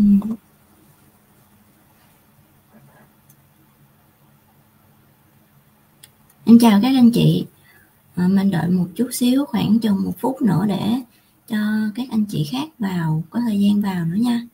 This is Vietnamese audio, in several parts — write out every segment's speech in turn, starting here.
ừ. em chào các anh chị à, mình đợi một chút xíu khoảng chừng một phút nữa để cho các anh chị khác vào có thời gian vào nữa nha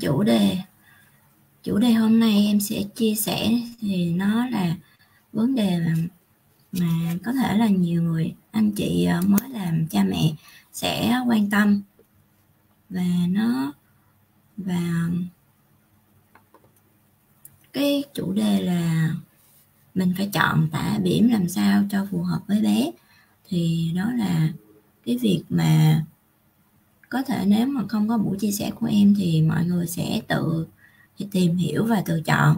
chủ đề. Chủ đề hôm nay em sẽ chia sẻ thì nó là vấn đề mà, mà có thể là nhiều người anh chị ờ, mới làm cha mẹ sẽ quan tâm. Và nó và cái chủ đề là mình phải chọn tả điểm làm sao cho phù hợp với bé. Thì đó là cái việc mà có thể nếu mà không có buổi chia sẻ của em thì mọi người sẽ tự tìm hiểu và tự chọn.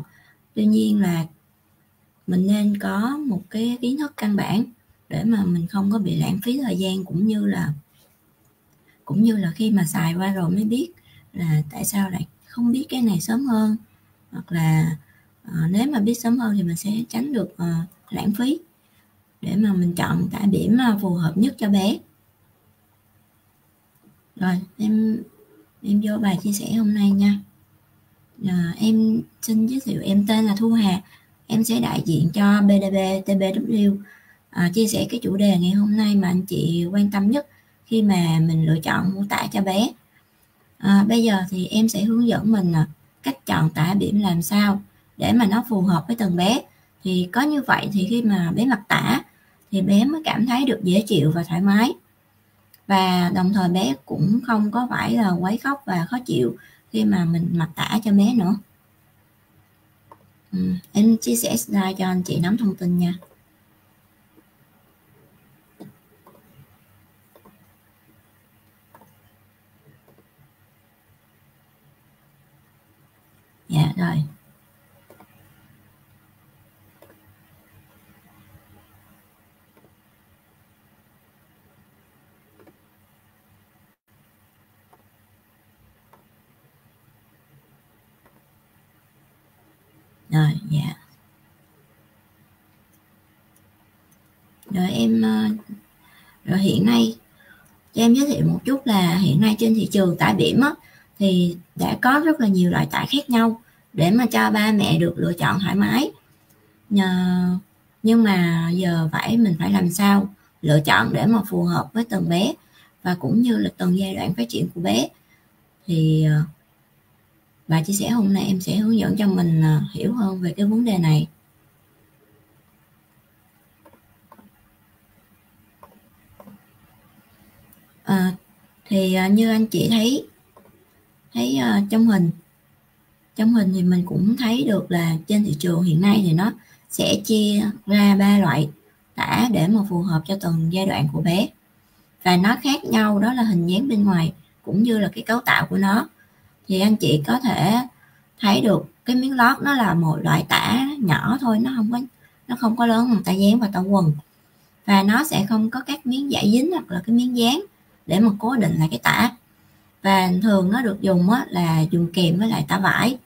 Tuy nhiên là mình nên có một cái kiến thức căn bản để mà mình không có bị lãng phí thời gian cũng như là cũng như là khi mà xài qua rồi mới biết là tại sao lại không biết cái này sớm hơn. Hoặc là uh, nếu mà biết sớm hơn thì mình sẽ tránh được uh, lãng phí để mà mình chọn tải điểm uh, phù hợp nhất cho bé rồi em em vô bài chia sẻ hôm nay nha. À, em xin giới thiệu em tên là Thu Hà. Em sẽ đại diện cho BDB TBW à, ờ, chia sẻ cái chủ đề ngày hôm nay mà anh chị quan tâm nhất khi mà mình lựa chọn mô tả cho bé. À, bây giờ thì em sẽ hướng dẫn mình à, cách chọn tả điểm làm sao để mà nó phù hợp với từng bé. Thì có như vậy thì khi mà bé mặc tả thì bé mới cảm thấy được dễ chịu và thoải mái và đồng thời bé cũng không có phải là quấy khóc và khó chịu khi mà mình mặc tả cho bé nữa. Ừ, em chia sẻ slide cho anh chị nắm thông tin nha. Dạ rồi. Rồi dạ. Rồi em ờ, rồi hiện nay cho em giới thiệu một chút là hiện nay trên thị trường tải điểm á, thì đã có rất là nhiều loại tải khác nhau để mà cho ba mẹ được lựa chọn thoải mái. Nhờ, nhưng mà giờ phải mình phải làm sao lựa chọn để mà phù hợp với từng bé và cũng như là từng giai đoạn phát triển của bé. Thì ờ, và chia sẻ hôm nay em sẽ hướng dẫn cho mình à, hiểu hơn về cái vấn đề này. À, thì à, như anh chị thấy thấy à, trong hình trong hình thì mình cũng thấy được là trên thị trường hiện nay thì nó sẽ chia ra ba loại tả để mà phù hợp cho từng giai đoạn của bé. Và nó khác nhau đó là hình dáng bên ngoài cũng như là cái cấu tạo của nó thì anh chị có thể thấy được cái miếng lót nó là một loại tả nhỏ thôi nó không có nó không có lớn bằng tả dán và tả quần. Và nó sẽ không có các miếng giải dính hoặc là cái miếng dán để mà cố định lại cái tả. Và thường nó được dùng á, là dùng kèm với lại tả vải.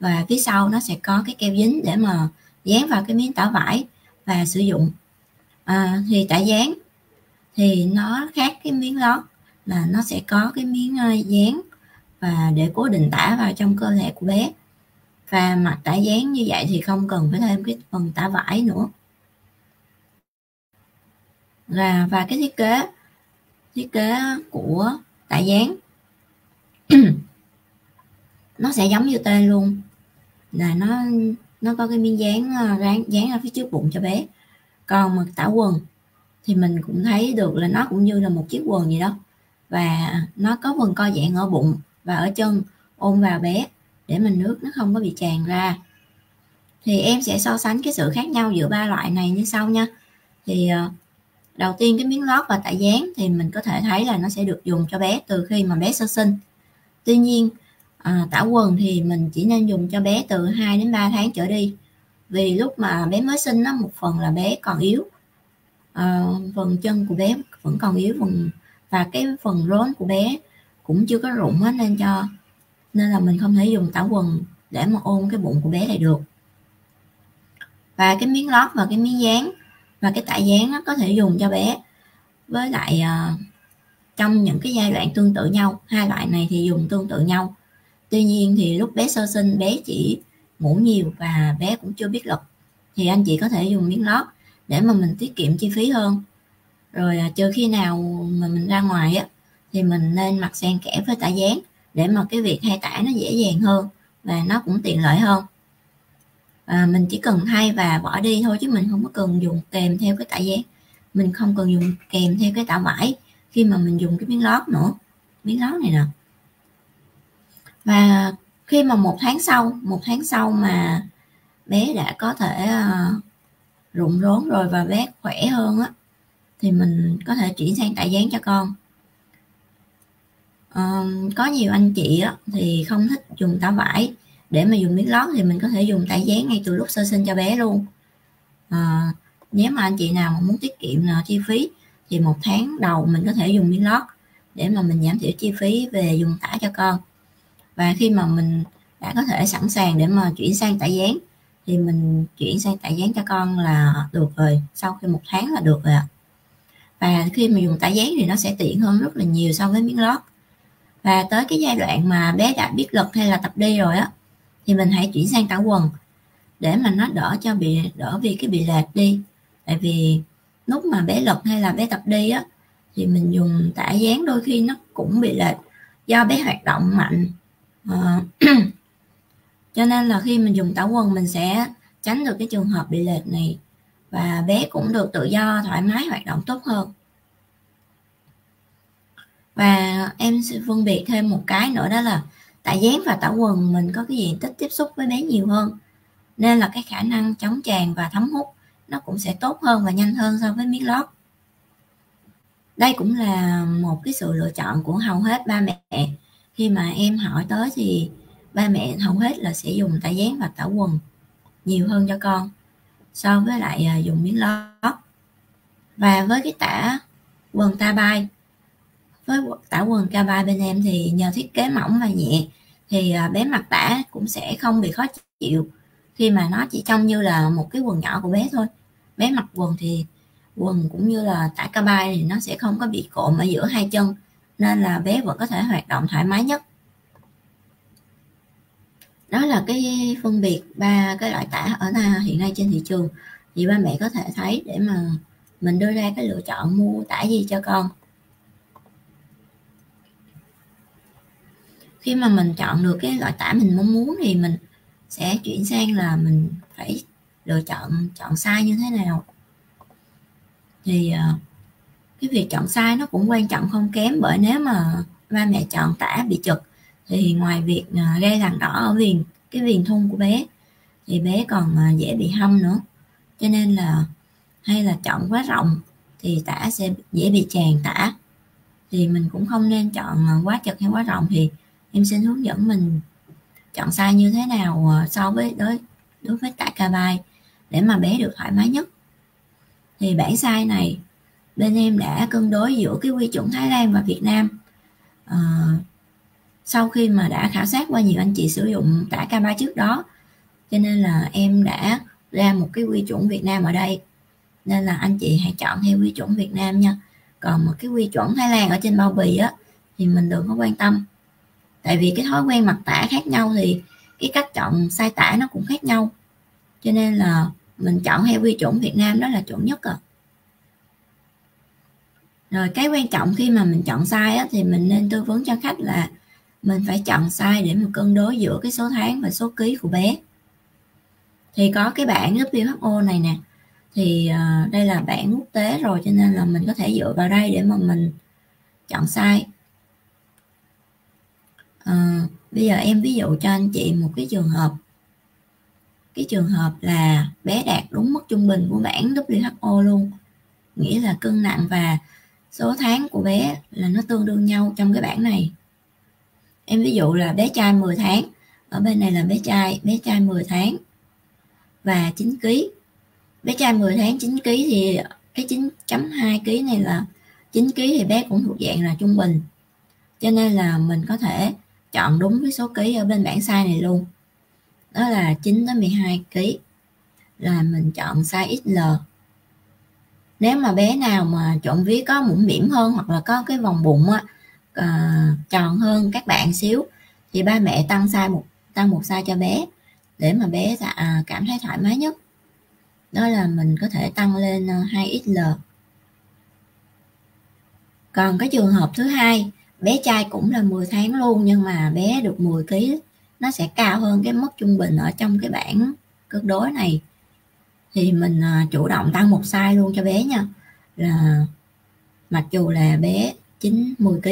Và phía sau nó sẽ có cái keo dính để mà dán vào cái miếng tả vải và sử dụng. À, thì tả dán thì nó khác cái miếng lót là nó sẽ có cái miếng à, dán và để cố định tả vào trong cơ thể của bé. Và mặt tả dán như vậy thì không cần phải thêm cái phần tả vải nữa. Và và cái thiết kế thiết kế của tả dán nó sẽ giống như tên luôn. Là nó nó có cái miếng dán ờ, dán ở phía trước bụng cho bé. Còn mặt tả quần thì mình cũng thấy được là nó cũng như là một chiếc quần gì đó. Và nó có phần co giãn ở bụng và ở chân ôm vào bé để mình nước nó không có bị tràn ra. Thì em sẽ so sánh cái sự khác nhau giữa ba loại này như sau nha. Thì ờ, đầu tiên cái miếng lót và tại dán thì mình có thể thấy là nó sẽ được dùng cho bé từ khi mà bé sơ sinh. Tuy nhiên à, tả quần thì mình chỉ nên dùng cho bé từ 2 đến 3 tháng trở đi. Vì lúc mà bé mới sinh nó một phần là bé còn yếu. À, phần chân của bé vẫn còn yếu phần và cái phần rốn của bé cũng chưa có rụng hết nên cho nên là mình không thể dùng tảo quần để mà ôm cái bụng của bé này được. Và cái miếng lót và cái miếng dán và cái tả dán nó có thể dùng cho bé. Với lại uh, trong những cái giai đoạn tương tự nhau hai loại này thì dùng tương tự nhau. Tuy nhiên thì lúc bé sơ sinh bé chỉ ngủ nhiều và bé cũng chưa biết lực. Thì anh chị có thể dùng miếng lót để mà mình tiết kiệm chi phí hơn. Rồi à, trừ khi nào mà mình ra ngoài á thì mình nên mặc xen kẽ với tả dán để mà cái việc thay tả nó dễ dàng hơn và nó cũng tiện lợi hơn. À, mình chỉ cần thay và bỏ đi thôi chứ mình không có cần dùng kèm theo cái tả dán. Mình không cần dùng kèm theo cái tả vải khi mà mình dùng cái miếng lót nữa. Miếng lót này nè. Và khi mà một tháng sau một tháng sau mà bé đã có thể uh, rụng rốn rồi và bé khỏe hơn á thì mình có thể chuyển sang tả dán cho con um, có nhiều anh chị á, thì không thích dùng tả vải. Để mà dùng miếng lót thì mình có thể dùng tả dán ngay từ lúc sơ sinh cho bé luôn. Uh, nếu mà anh chị nào mà muốn tiết kiệm uh, chi phí thì một tháng đầu mình có thể dùng miếng lót để mà mình giảm thiểu chi phí về dùng tả cho con. Và khi mà mình đã có thể sẵn sàng để mà chuyển sang tả dán thì mình chuyển sang tả dán cho con là được rồi sau khi một tháng là được rồi ạ. Và khi mà dùng tả dán thì nó sẽ tiện hơn rất là nhiều so với miếng lót và tới cái giai đoạn mà bé đã biết lật hay là tập đi rồi á thì mình hãy chuyển sang tả quần để mà nó đỡ cho bị đỡ vì cái bị lệch đi. Tại vì lúc mà bé lật hay là bé tập đi á thì mình dùng tả dán đôi khi nó cũng bị lệch do bé hoạt động mạnh. À, cho nên là khi mình dùng tả quần mình sẽ tránh được cái trường hợp bị lệch này và bé cũng được tự do thoải mái hoạt động tốt hơn và em sẽ phân biệt thêm một cái nữa, đó là tả dán và tả quần mình có cái diện tích tiếp xúc với bé nhiều hơn. Nên là cái khả năng chống tràn và thấm hút nó cũng sẽ tốt hơn và nhanh hơn so với miếng lót. Đây cũng là một cái sự lựa chọn của hầu hết ba mẹ. Khi mà em hỏi tới thì ba mẹ hầu hết là sẽ dùng tả dán và tả quần nhiều hơn cho con so với lại à, dùng miếng lót. Và với cái tả quần ta bay với tả quần cao bay bên em thì nhờ thiết kế mỏng và nhẹ, thì à, bé mặc tả cũng sẽ không bị khó chịu. Khi mà nó chỉ trông như là một cái quần nhỏ của bé thôi. Bé mặc quần thì quần cũng như là tả ca bai thì nó sẽ không có bị cộm ở giữa hai chân, nên là bé vẫn có thể hoạt động thoải mái nhất. Đó là cái phân biệt ba cái loại tả ở hiện nay trên thị trường. Thì ba mẹ có thể thấy để mà mình đưa ra cái lựa chọn mua tả gì cho con. Khi mà mình chọn được cái loại tả mình mong muốn thì mình sẽ chuyển sang là mình phải lựa chọn chọn sai như thế nào. Thì ờ, cái việc chọn sai nó cũng quan trọng không kém bởi nếu mà ba mẹ chọn tả bị chật thì ngoài việc ờ, gây làn đỏ ở viền, cái viền thun của bé thì bé còn ờ, dễ bị hâm nữa. Cho nên là hay là chọn quá rộng thì tả sẽ dễ bị tràn tả. Thì mình cũng không nên chọn quá chật hay quá rộng thì em xin hướng dẫn mình chọn size như thế nào ờ, so với đối đối với tại ca bài để mà bé được thoải mái nhất. Thì bản size này bên em đã cân đối giữa cái quy chuẩn Thái Lan và Việt Nam. À, sau khi mà đã khảo sát qua nhiều anh chị sử dụng tả K3 trước đó cho nên là em đã ra một cái quy chuẩn Việt Nam ở đây. Nên là anh chị hãy chọn theo quy chuẩn Việt Nam nha. Còn một cái quy chuẩn Thái Lan ở trên bao bì á thì mình đừng có quan tâm tại vì cái thói quen mặc tả khác nhau thì cái cách chọn sai tả nó cũng khác nhau. Cho nên là mình chọn theo quy chuẩn Việt Nam đó là chuẩn nhất à rồi cái quan trọng khi mà mình chọn sai á, thì mình nên tư vấn cho khách là mình phải chọn sai để mà cân đối giữa cái số tháng và số ký của bé. Thì có cái bảng WHO này nè thì uh, đây là bảng quốc tế rồi cho nên là mình có thể dựa vào đây để mà mình chọn sai Ờ, bây giờ em ví dụ cho anh chị một cái trường hợp. Cái trường hợp là bé đạt đúng mức trung bình của bảng WHO luôn. Nghĩa là cân nặng và số tháng của bé là nó tương đương nhau trong cái bảng này. Em ví dụ là bé trai 10 tháng. Ở bên này là bé trai bé trai 10 tháng và 9 kg bé trai 10 tháng 9 kg thì cái 9.2 kg này là 9 kg thì bé cũng thuộc dạng là trung bình. Cho nên là mình có thể chọn đúng cái số ký ở bên bảng size này luôn. Đó là 9 đến 12 ký là mình chọn size XL nếu mà bé nào mà trộn ví có mũm mỉm hơn hoặc là có cái vòng bụng á, uh, tròn hơn các bạn xíu thì ba mẹ tăng size một tăng một size cho bé để mà bé à, cảm thấy thoải mái nhất. Đó là mình có thể tăng lên ờ, 2XL còn cái trường hợp thứ hai bé trai cũng là 10 tháng luôn, nhưng mà bé được 10 kg nó sẽ cao hơn cái mức trung bình ở trong cái bảng cân đối này. Thì mình à, chủ động tăng một size luôn cho bé nha. Là, mặc dù là bé 9 10 kg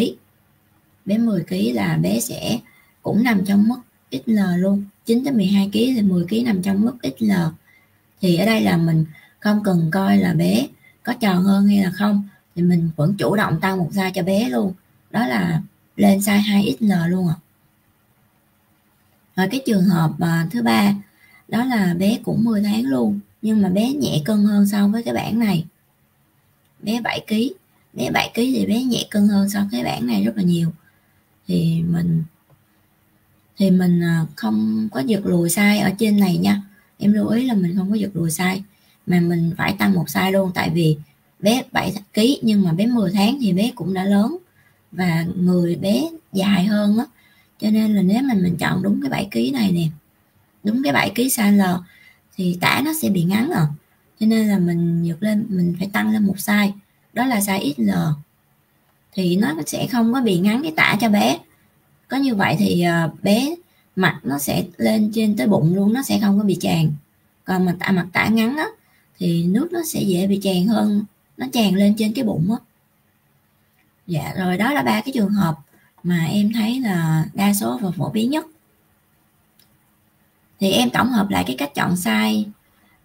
bé 10 kg là bé sẽ cũng nằm trong mức XL luôn. 9 tới 12 kg thì 10 kg nằm trong mức XL thì ở đây là mình không cần coi là bé có tròn hơn hay là không, thì mình vẫn chủ động tăng một size cho bé luôn đó là lên size 2XL luôn à rồi cái trường hợp uh, thứ ba đó là bé cũng 10 tháng luôn nhưng mà bé nhẹ cân hơn so với cái bảng này. Bé 7 kg bé 7 kg thì bé nhẹ cân hơn so với cái bảng này rất là nhiều. Thì mình thì mình à, không có giật lùi sai ở trên này nha. Em lưu ý là mình không có giật lùi sai mà mình phải tăng một sai luôn. Tại vì bé 7 kg nhưng mà bé 10 tháng thì bé cũng đã lớn và người bé dài hơn á. Cho nên là nếu mà mình chọn đúng cái 7 kg này nè, đúng cái 7 kg size L thì tả nó sẽ bị ngắn à. Cho nên là mình nhược lên, mình phải tăng lên một size, đó là size XL thì nó sẽ không có bị ngắn cái tả cho bé. Có như vậy thì à, bé mặt nó sẽ lên trên tới bụng luôn, nó sẽ không có bị tràn. Còn mà tả, mặt tả ngắn á, thì nước nó sẽ dễ bị tràn hơn, nó tràn lên trên cái bụng á dạ rồi đó là ba cái trường hợp mà em thấy là đa số và phổ biến nhất. Thì em tổng hợp lại cái cách chọn size.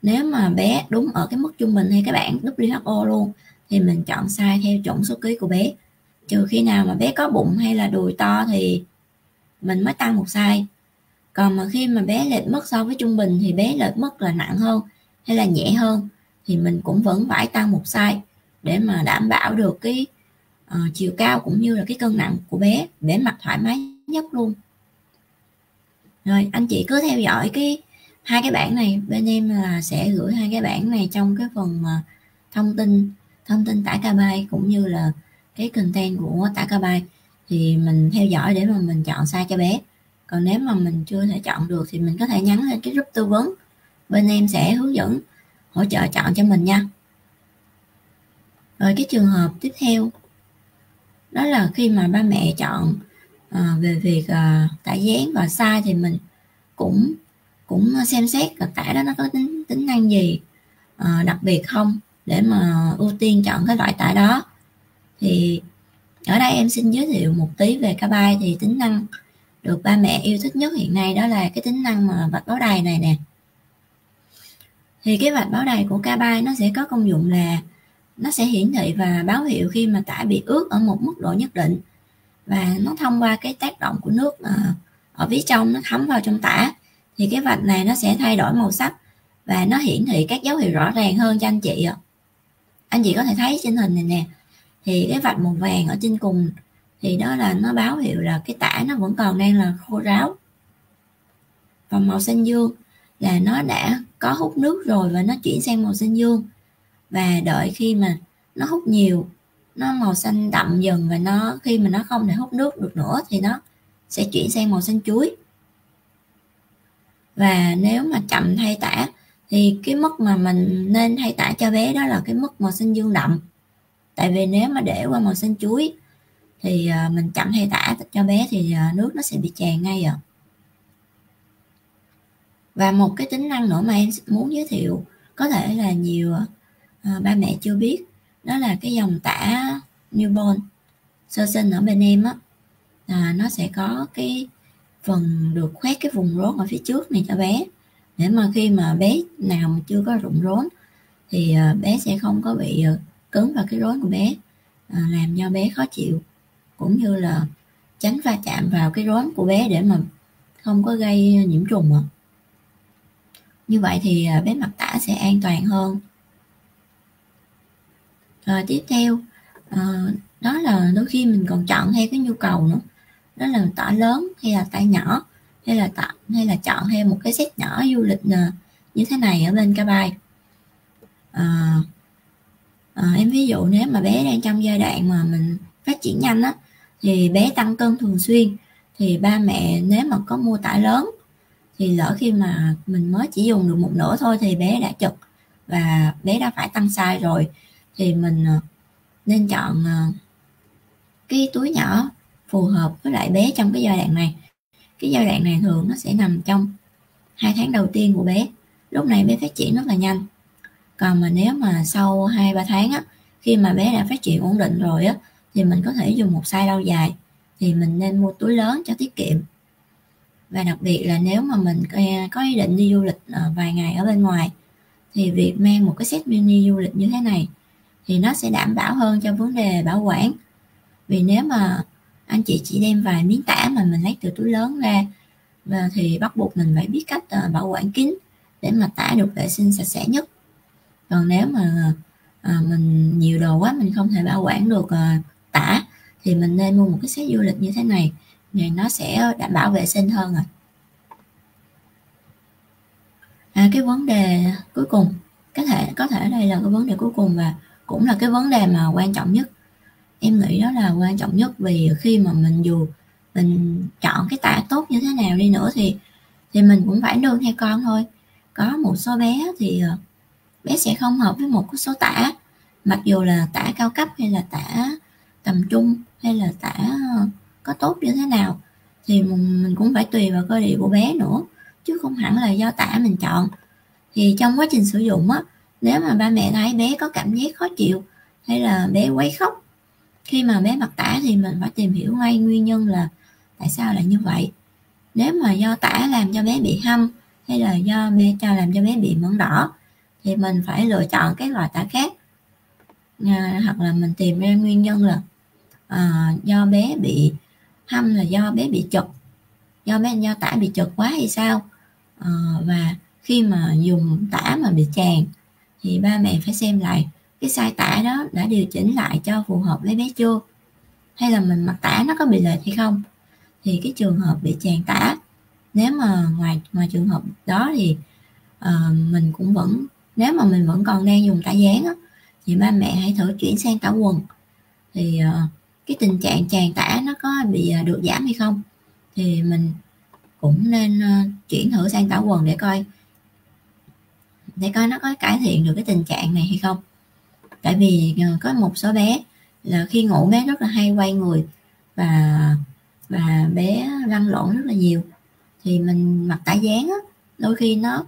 Nếu mà bé đúng ở cái mức trung bình hay các bạn WHO luôn, thì mình chọn size theo chuẩn số ký của bé. Trừ khi nào mà bé có bụng hay là đùi to thì mình mới tăng một size. Còn mà khi mà bé lệch mất so với trung bình thì bé lệch mất là nặng hơn hay là nhẹ hơn thì mình cũng vẫn phải tăng một size để mà đảm bảo được cái uh, chiều cao cũng như là cái cân nặng của bé để mặc thoải mái nhất luôn. Rồi anh chị cứ theo dõi cái hai cái bảng này bên em là sẽ gửi hai cái bảng này trong cái phần mà thông tin thông tin tải ca bay cũng như là cái content của tải ca bay thì mình theo dõi để mà mình chọn sai cho bé. Còn nếu mà mình chưa thể chọn được thì mình có thể nhắn lên cái group tư vấn. Bên em sẽ hướng dẫn hỗ trợ chọn cho mình nha. Rồi cái trường hợp tiếp theo đó là khi mà ba mẹ chọn à, về việc à, tải dán và sai thì mình cũng cũng xem xét là tải đó nó có tính tính năng gì à, đặc biệt không để mà ưu tiên chọn cái loại tải đó. Thì ở đây em xin giới thiệu một tí về Kabay thì tính năng được ba mẹ yêu thích nhất hiện nay đó là cái tính năng mà vạch báo đài này nè. Thì cái vạch báo đài của Kabay nó sẽ có công dụng là nó sẽ hiển thị và báo hiệu khi mà tải bị ướt ở một mức độ nhất định. Và nó thông qua cái tác động của nước ờ, ở phía trong nó thấm vào trong tả. Thì cái vạch này nó sẽ thay đổi màu sắc và nó hiển thị các dấu hiệu rõ ràng hơn cho anh chị ạ. Anh chị có thể thấy trên hình này nè, thì cái vạch màu vàng ở trên cùng thì đó là nó báo hiệu là cái tả nó vẫn còn đang là khô ráo. Và màu xanh dương là nó đã có hút nước rồi và nó chuyển sang màu xanh dương và đợi khi mà nó hút nhiều, nó màu xanh đậm dần và nó, khi mà nó không thể hút nước được nữa thì nó sẽ chuyển sang màu xanh chuối. Và nếu mà chậm thay tả thì cái mức mà mình nên thay tả cho bé đó là cái mức màu xanh dương đậm. Tại vì nếu mà để qua màu xanh chuối thì à, mình chậm thay tả cho bé thì à, nước nó sẽ bị tràn ngay à và một cái tính năng nữa mà em muốn giới thiệu, có thể là nhiều à, à, ba mẹ chưa biết. Đó là cái dòng tả newborn sơ sinh ở bên em á. À, nó sẽ có cái phần được khoét cái vùng rốn ở phía trước này cho bé. Để mà khi mà bé nào mà chưa có rụng rốn thì à, bé sẽ không có bị à, cứng vào cái rốn của bé. À, làm cho bé khó chịu cũng như là tránh va chạm vào cái rốn của bé để mà không có gây nhiễm trùng ạ. Như vậy thì bé mặc tả sẽ an toàn hơn rồi tiếp theo à, đó là đôi khi mình còn chọn theo cái nhu cầu nữa. Đó là tả lớn hay là tả nhỏ hay là tả hay là chọn theo một cái set nhỏ du lịch ờ, như thế này ở bên Cabai à, à, em ví dụ nếu mà bé đang trong giai đoạn mà mình phát triển nhanh á thì bé tăng cân thường xuyên thì ba mẹ nếu mà có mua tải lớn thì lỡ khi mà mình mới chỉ dùng được một nửa thôi thì bé đã chật và bé đã phải tăng size rồi thì mình ờ, nên chọn ờ, cái túi nhỏ phù hợp với lại bé trong cái giai đoạn này. Cái giai đoạn này thường nó sẽ nằm trong hai tháng đầu tiên của bé. Lúc này bé phát triển rất là nhanh. Còn mà nếu mà sau hai, ba tháng á, khi mà bé đã phát triển ổn định rồi á, thì mình có thể dùng một size lâu dài. Thì mình nên mua túi lớn cho tiết kiệm. Và đặc biệt là nếu mà mình có ý định đi du lịch ờ, vài ngày ở bên ngoài, thì việc mang một cái set mini du lịch như thế này thì nó sẽ đảm bảo hơn cho vấn đề bảo quản. Vì nếu mà anh chị chỉ đem vài miếng tả mà mình lấy từ túi lớn ra và thì bắt buộc mình phải biết cách ờ, bảo quản kín để mà tả được vệ sinh sạch sẽ nhất. Còn nếu mà à, mình nhiều đồ quá mình không thể bảo quản được à, tả thì mình nên mua một cái set du lịch như thế này thì nó sẽ đảm bảo vệ sinh hơn rồi à, cái vấn đề cuối cùng có thể có thể đây là cái vấn đề cuối cùng và cũng là cái vấn đề mà quan trọng nhất. Em nghĩ đó là quan trọng nhất vì khi mà mình dù mình chọn cái tạ tốt như thế nào đi nữa thì thì mình cũng phải nương theo con thôi. Có một số bé thì ờ, bé sẽ không hợp với một số tả. Mặc dù là tả cao cấp hay là tả tầm trung hay là tả ờ, có tốt như thế nào thì mình cũng phải tùy vào cơ địa của bé nữa, chứ không hẳn là do tả mình chọn. Thì trong quá trình sử dụng á nếu mà ba mẹ thấy bé có cảm giác khó chịu hay là bé quấy khóc khi mà bé mặc tả thì mình phải tìm hiểu ngay nguyên nhân là tại sao lại như vậy. Nếu mà do tả làm cho bé bị hâm hay là do bé cho làm cho bé bị mẩn đỏ thì mình phải lựa chọn cái loại tả khác. À, hoặc là mình tìm ra nguyên nhân là à, do bé bị hâm là do bé bị chật do bé do tả bị chật quá hay sao? À, và khi mà dùng tả mà bị tràn thì ba mẹ phải xem lại. Cái sai tả đó đã điều chỉnh lại cho phù hợp với bé chưa hay là mình mặc tả nó có bị lệch hay không? Thì cái trường hợp bị tràn tả nếu mà ngoài ngoài trường hợp đó thì uh, mình cũng vẫn nếu mà mình vẫn còn đang dùng tả dán á, thì ba mẹ hãy thử chuyển sang tả quần. Thì uh, cái tình trạng tràn tả nó có bị uh, được giảm hay không? Thì mình cũng nên uh, chuyển thử sang tả quần để coi để coi nó có cải thiện được cái tình trạng này hay không. Tại vì ờ, có một số bé là khi ngủ bé rất là hay quay người và và bé lăn lộn rất là nhiều. Thì mình mặc tả dáng á đôi khi nó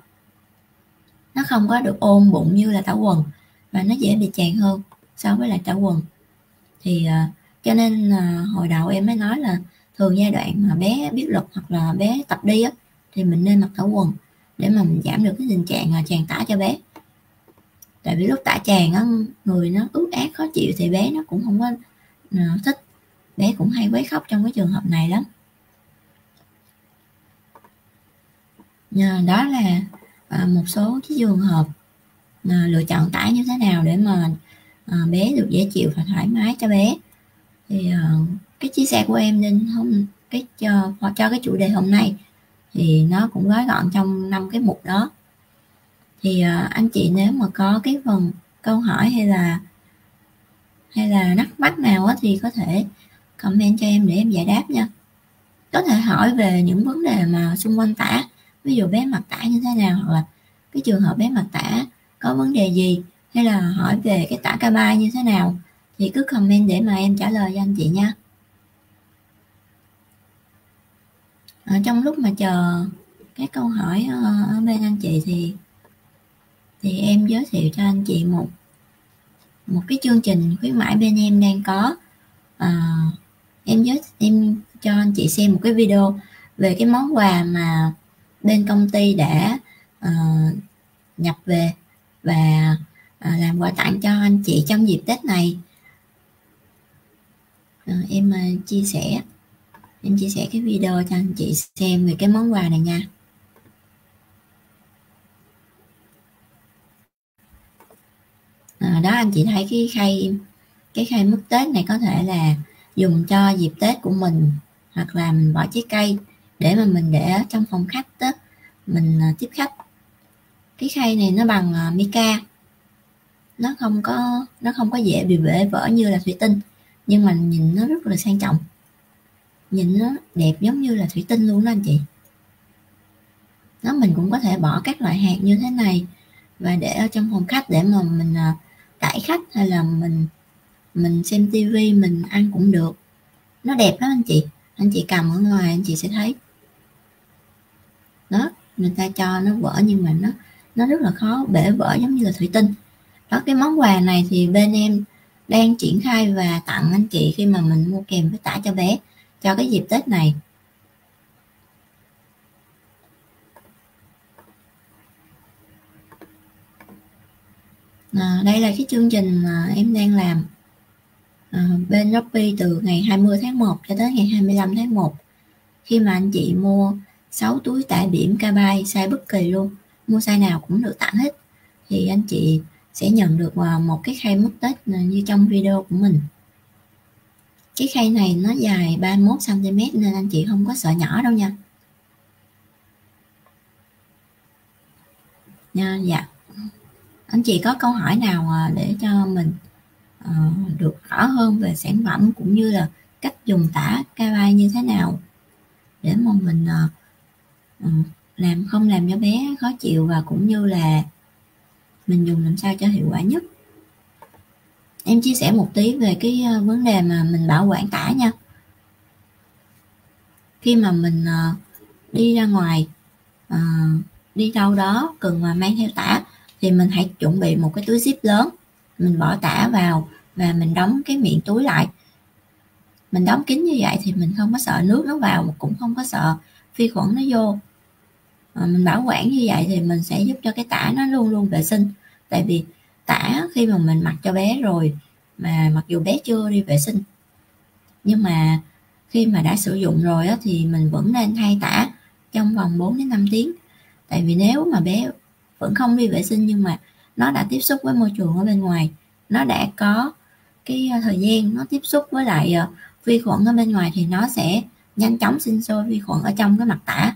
nó không có được ôm bụng như là tảo quần và nó dễ bị tràn hơn so với lại tảo quần. Thì uh, cho nên uh, hồi đầu em mới nói là thường giai đoạn mà bé biết lực hoặc là bé tập đi á thì mình nên mặc tảo quần để mà mình giảm được cái tình trạng là tràn tả cho bé. Tại vì lúc tả tràn á, người nó ướt át, khó chịu thì bé nó cũng không có à, thích. Bé cũng hay quấy khóc trong cái trường hợp này lắm. Đó là à, một số cái trường hợp lựa chọn tải như thế nào để mà à, bé được dễ chịu và thoải mái cho bé. Thì cái chia sẻ của em nên hôm, cái cho cho cái chủ đề hôm nay thì nó cũng gói gọn trong năm cái mục đó. Thì à, anh chị nếu mà có cái phần câu hỏi hay là hay là nắc mắc nào á thì có thể comment cho em để em giải đáp nha. Có thể hỏi về những vấn đề mà xung quanh tả, ví dụ bé mặt tả như thế nào, hoặc là cái trường hợp bé mặt tả có vấn đề gì, hay là hỏi về cái tả k ba như thế nào, thì cứ comment để mà em trả lời cho anh chị nha. À, trong lúc mà chờ các câu hỏi ờ, ở bên anh chị thì thì em giới thiệu cho anh chị một một cái chương trình khuyến mãi bên em đang có. À, em giới em cho anh chị xem một cái video về cái món quà mà bên công ty đã uh, nhập về và uh, làm quà tặng cho anh chị trong dịp Tết này. Uh, em uh, chia sẻ em chia sẻ cái video cho anh chị xem về cái món quà này nha. À, đó anh chị thấy cái khay cái khay mứt tết này có thể là dùng cho dịp tết của mình hoặc là mình bỏ trái cây để mà mình để ở trong phòng khách đó mình à, tiếp khách. Cái khay này nó bằng à, mica. Nó không có nó không có dễ bị bể vỡ như là thủy tinh nhưng mà nhìn nó rất là sang trọng nhìn nó đẹp giống như là thủy tinh luôn đó anh chị. Nó mình cũng có thể bỏ các loại hạt như thế này và để ở trong phòng khách để mà mình à, đãi khách hay là mình mình xem tivi mình ăn cũng được. Nó đẹp lắm anh chị. Anh chị cầm ở ngoài anh chị sẽ thấy. Đó, người ta cho nó vỡ nhưng mà nó nó rất là khó bể vỡ giống như là thủy tinh. Đó, cái món quà này thì bên em đang triển khai và tặng anh chị khi mà mình mua kèm với tả cho bé cho cái dịp tết này. À, đây là cái chương trình mà em đang làm à, bên Shopee từ ngày 20 tháng 1 cho tới ngày 25 tháng 1 khi mà anh chị mua 6 túi tại điểm K3 size bất kỳ luôn mua size nào cũng được tặng hết thì anh chị sẽ nhận được à, một cái khay mứt tết à, như trong video của mình cái khay này nó dài 31 cm nên anh chị không có sợ nhỏ đâu nha. Nha dạ. Anh chị có câu hỏi nào à, để cho mình uh, được rõ hơn về sản phẩm cũng như là cách dùng tả ca vai như thế nào? Để mà mình uh, làm không làm cho bé khó chịu và cũng như là mình dùng làm sao cho hiệu quả nhất em chia sẻ một tí về cái ờ, vấn đề mà mình bảo quản tả nha. Khi mà mình ờ, đi ra ngoài ờ, đi đâu đó cần mà mang theo tả thì mình hãy chuẩn bị một cái túi zip lớn. Mình bỏ tả vào và mình đóng cái miệng túi lại. Mình đóng kín như vậy thì mình không có sợ nước nó vào mà cũng không có sợ vi khuẩn nó vô. Mình bảo quản như vậy thì mình sẽ giúp cho cái tả nó luôn luôn vệ sinh. Tại vì tả khi mà mình mặc cho bé rồi mà mặc dù bé chưa đi vệ sinh. Nhưng mà khi mà đã sử dụng rồi á, thì mình vẫn nên thay tả trong vòng 4 đến 5 tiếng. Tại vì nếu mà bé vẫn không đi vệ sinh nhưng mà nó đã tiếp xúc với môi trường ở bên ngoài nó đã có cái ờ, thời gian nó tiếp xúc với lại ờ, vi khuẩn ở bên ngoài thì nó sẽ nhanh chóng sinh sôi vi khuẩn ở trong cái mặt tả.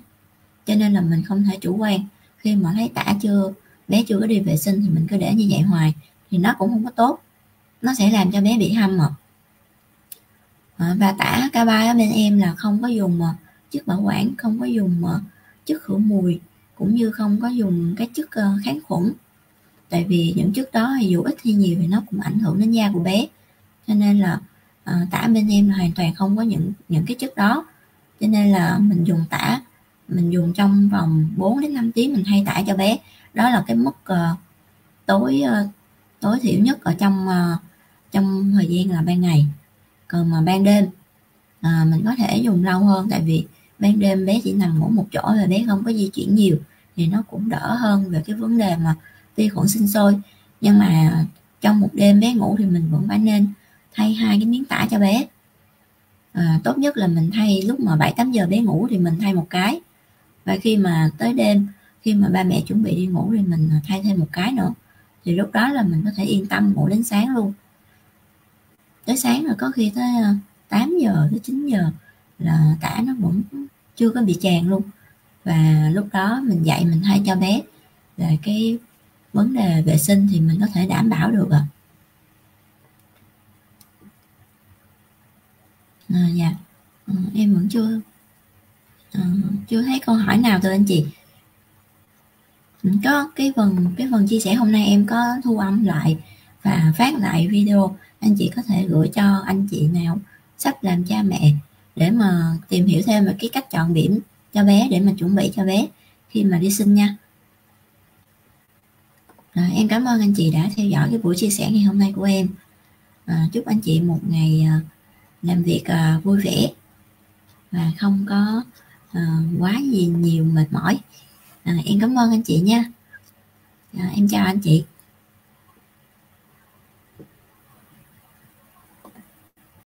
Cho nên là mình không thể chủ quan khi mà thấy tả chưa bé chưa có đi vệ sinh thì mình cứ để như vậy hoài thì nó cũng không có tốt. Nó sẽ làm cho bé bị hâm mà à, và tả ca ba ở bên em là không có dùng mà chất bảo quản không có dùng mà chất khử mùi cũng như không có dùng các chất à, kháng khuẩn. Tại vì những chất đó thì dù ít hay nhiều thì nó cũng ảnh hưởng đến da của bé. Cho nên là uh, tả bên em là hoàn toàn không có những những cái chất đó. Cho nên là mình dùng tả mình dùng trong vòng 4 đến 5 tiếng mình thay tải cho bé. Đó là cái mức uh, tối uh, tối thiểu nhất ở trong uh, trong thời gian là ban ngày. Còn mà ban đêm à, mình có thể dùng lâu hơn tại vì ban đêm bé chỉ nằm ngủ một chỗ và bé không có di chuyển nhiều thì nó cũng đỡ hơn về cái vấn đề mà vi khuẩn sinh sôi. Nhưng mà trong một đêm bé ngủ thì mình vẫn phải nên thay hai cái miếng tả cho bé. À, tốt nhất là mình thay lúc mà 7 8 giờ bé ngủ thì mình thay một cái và khi mà tới đêm khi mà ba mẹ chuẩn bị đi ngủ thì mình thay thêm một cái nữa thì lúc đó là mình có thể yên tâm ngủ đến sáng luôn. Tới sáng rồi có khi tới ờ, 8 giờ tới 9 giờ là tả nó vẫn chưa có bị tràn luôn. Và lúc đó mình dạy mình thay cho bé là cái vấn đề vệ sinh thì mình có thể đảm bảo được ạ. À. à, dạ ờ, em vẫn chưa Ừ, chưa thấy câu hỏi nào từ anh chị. Ừ, có cái phần cái phần chia sẻ hôm nay em có thu âm lại và phát lại video. Anh chị có thể gửi cho anh chị nào sắp làm cha mẹ để mà tìm hiểu thêm về cái cách chọn điểm cho bé để mà chuẩn bị cho bé khi mà đi sinh nha. À, em cảm ơn anh chị đã theo dõi cái buổi chia sẻ ngày hôm nay của em. À, chúc anh chị một ngày à, làm việc à, vui vẻ và không có à, quá gì nhiều mệt mỏi. À, em cảm ơn anh chị nha. À, em chào anh chị.